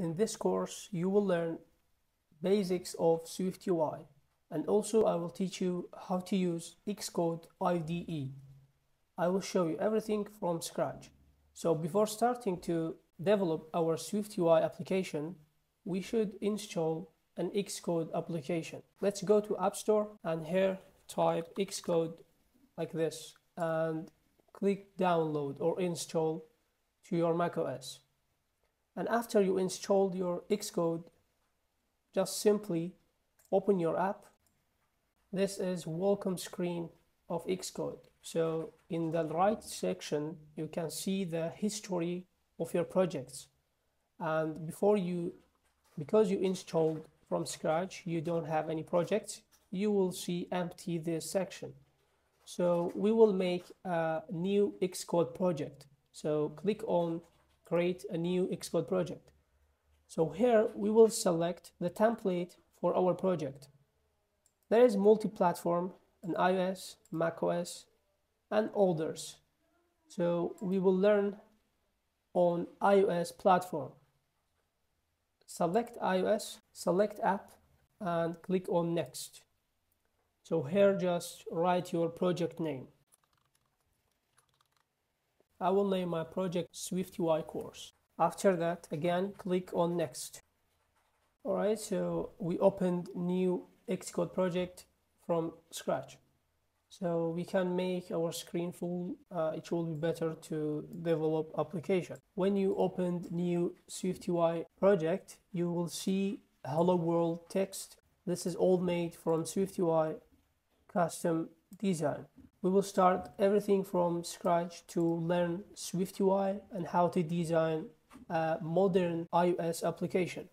In this course, you will learn basics of SwiftUI and also I will teach you how to use Xcode IDE. I will show you everything from scratch. So before starting to develop our SwiftUI application, we should install an Xcode application. Let's go to App Store and here type Xcode like this and click download or install to your macOS. And after you installed your Xcode, just simply open your app. This is welcome screen of Xcode. So in the right section, you can see the history of your projects. And before you, because you installed from scratch, you don't have any projects, you will see empty this section. So we will make a new Xcode project. So click on create a new Xcode project. So here we will select the template for our project. There is multi-platform, an iOS, macOS, and others. So we will learn on iOS platform. Select iOS, select app, and click on next. So here just write your project name. I will name my project SwiftUI course. After that, again, click on next. Alright, so we opened new Xcode project from scratch. So we can make our screen full. Uh, it will be better to develop application. When you open new SwiftUI project, you will see hello world text. This is all made from SwiftUI custom design. We will start everything from scratch to learn SwiftUI and how to design a modern iOS application.